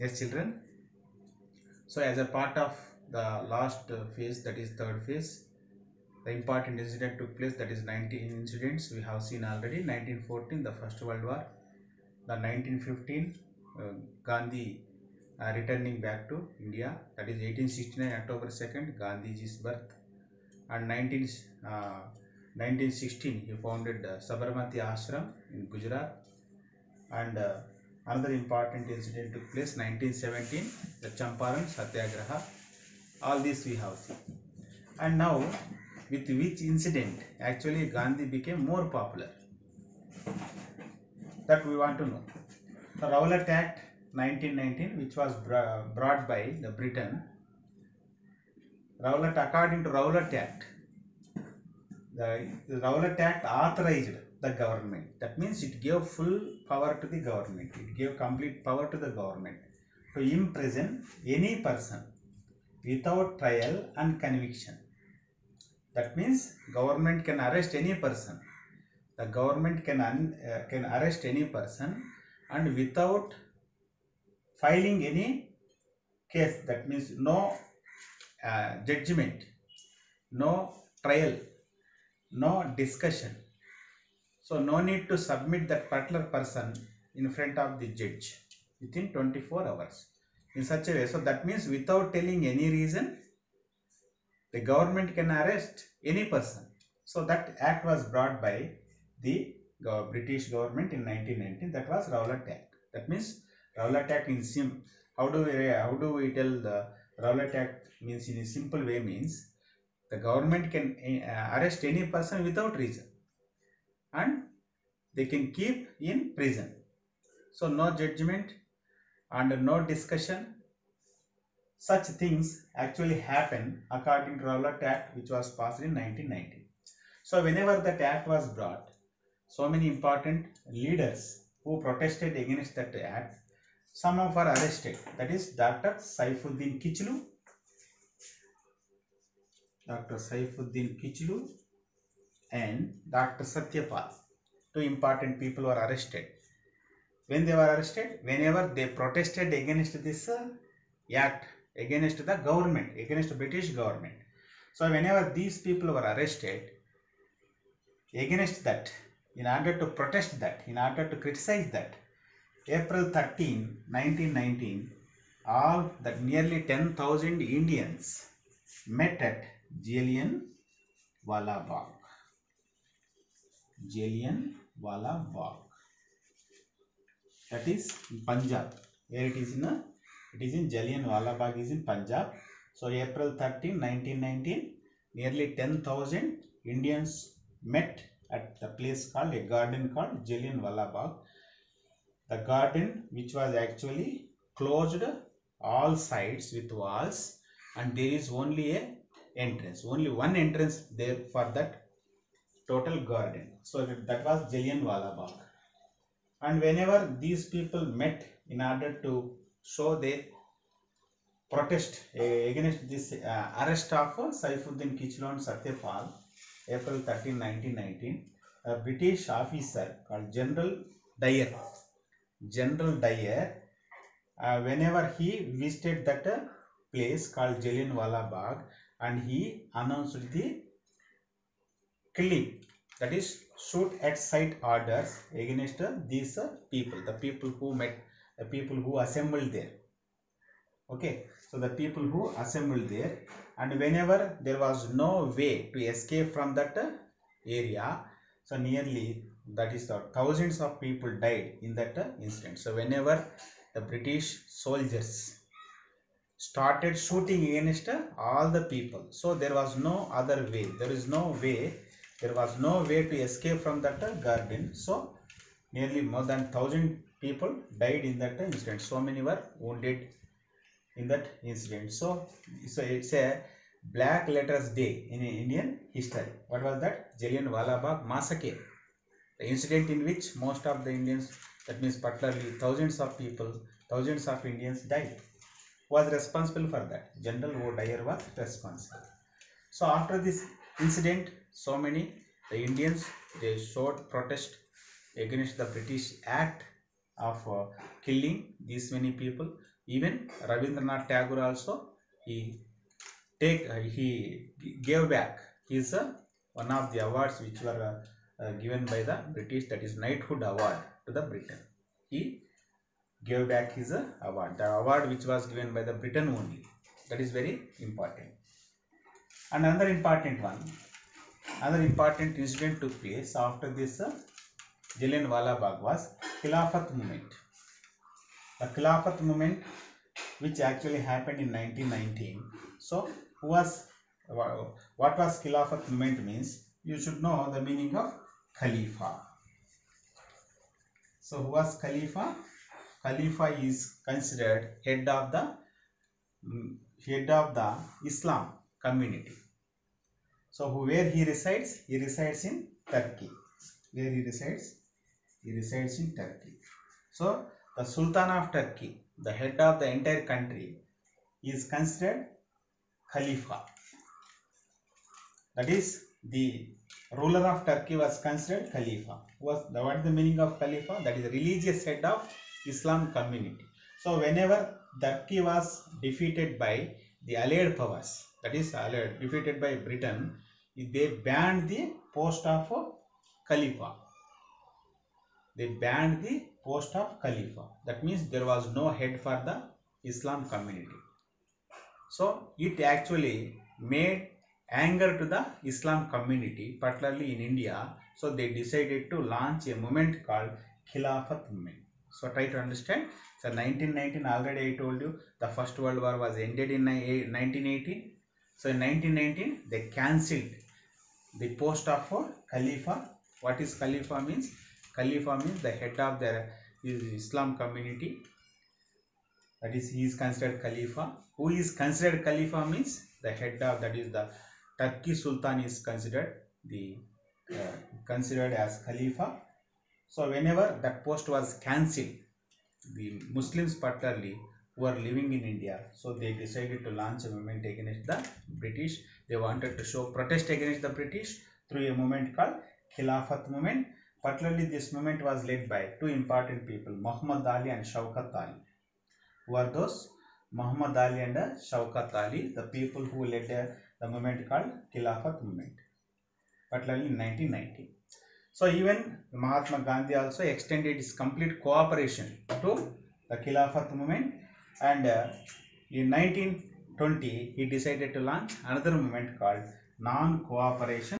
Yes, children. So, as a part of the last phase, that is third phase, the important incident took place. That is 19 incidents we have seen already. 1914, the First World War. The 1915, uh, Gandhi uh, returning back to India. That is 1869, October 2nd, Gandhiji's birth. And 19, uh, 1916, he founded uh, Sabarmati Ashram in Gujarat. And uh, another important incident took place 1917 the champaran satyagraha. All these we have seen. And now with which incident actually gandhi became more popular? That we want to know. The rowlatt act 1919 which was brought by the britain. Rowlatt according to rowlatt act the, the rowlatt act authorized the government. That means it gave full power to the government. It gave complete power to the government to imprison any person without trial and conviction. That means government can arrest any person. The government can un, uh, can arrest any person and without filing any case. That means no uh, judgment, no trial, no discussion so no need to submit that particular person in front of the judge within 24 hours. In such a way, so that means without telling any reason, the government can arrest any person. So that act was brought by the British government in 1919. That was Rowlatt Act. That means Rowlatt Act in sim. How do we how do we tell the Rowlatt Act means in a simple way means the government can uh, arrest any person without reason and they can keep in prison. So, no judgment and no discussion. Such things actually happen according to Rowlatt Act, which was passed in 1990. So, whenever that act was brought, so many important leaders who protested against that act, some of are arrested. That is Dr. Saifuddin Kichlu, Dr. Saifuddin Kichlu, and Dr. Satyapal. Two important people were arrested. When they were arrested, whenever they protested against this uh, act, against the government, against the British government. So whenever these people were arrested, against that, in order to protest that, in order to criticize that, April 13, 1919, all that nearly 10,000 Indians met at Jallian Wala Bagh. Jallian Wala Bagh. That is Punjab. Where it is in a, it is in Jallian Wala Bagh is in Punjab. So April 13, 1919, nearly 10,000 Indians met at the place called a garden called Jallian Wala Bagh. The garden which was actually closed all sides with walls and there is only a entrance only one entrance there for that total garden. So that was Jallianwala Bagh and whenever these people met in order to show their protest eh, against this uh, arrest of uh, Saifuddin Kichlu and Satyapal April 13 1919 a British officer called General Dyer. General Dyer uh, whenever he visited that uh, place called Jallianwala Bagh and he announced the killing that is shoot at sight orders against these people the people who met the people who assembled there. Okay? So the people who assembled there and whenever there was no way to escape from that area so nearly that is the thousands of people died in that incident. So whenever the british soldiers started shooting against all the people so there was no other way. There is no way there was no way to escape from that garden. So nearly more than 1000 people died in that incident. So many were wounded in that incident. So so it's a black letters day in indian history. What was that? Jallianwala bagh massacre. The incident in which most of the indians that means particularly thousands of people thousands of indians died was responsible for that. General o dyer was responsible. So after this incident so many. The indians they showed protest against the british act of uh, killing these many people. Even Rabindranath Tagore also he take uh, he gave back. His uh, one of the awards which were uh, given by the British that is knighthood award to the Britain. He gave back his uh, award. The award which was given by the Britain only. That is very important. And another important one another important incident took place after this uh, Jallianwala Bagh was Khilafat movement. The Khilafat movement which actually happened in 1919. So who was what was Khilafat movement means you should know the meaning of Khalifa. So who was Khalifa? Khalifa is considered head of the mm, head of the Islam community. So where he resides? He resides in Turkey. Where he resides? He resides in Turkey. So the Sultan of Turkey, the head of the entire country, is considered Khalifa. That is the ruler of Turkey was considered Khalifa. Was the, what is the meaning of Khalifa? That is religious head of Islam community. So whenever Turkey was defeated by the Allied powers, that is Allied, defeated by Britain, they banned the post of Khalifa. They banned the post of Khalifa. That means there was no head for the Islam community. So it actually made anger to the Islam community, particularly in India. So they decided to launch a movement called Khilafat movement. So try to understand. So 1919 already I told you the first world war was ended in ni- 1918. So in 1919 they cancelled the post of a Khalifa. What is Khalifa means? Khalifa means the head of the Islam community. That is, he is considered Khalifa. Who is considered Khalifa means the head of that is the Turkey Sultan is considered the uh, considered as Khalifa. So whenever that post was cancelled, the Muslims particularly who are living in India, so they decided to launch a movement against the British. They wanted to show protest against the British through a movement called Khilafat movement. Particularly, this movement was led by two important people, Muhammad Ali and Shaukat Ali. Who are those? Muhammad Ali and uh, Shaukat Ali, the people who led uh, the movement called Khilafat movement, particularly in 1990. So even Mahatma Gandhi also extended his complete cooperation to the Khilafat movement and uh, in 1920 he decided to launch another movement called non-cooperation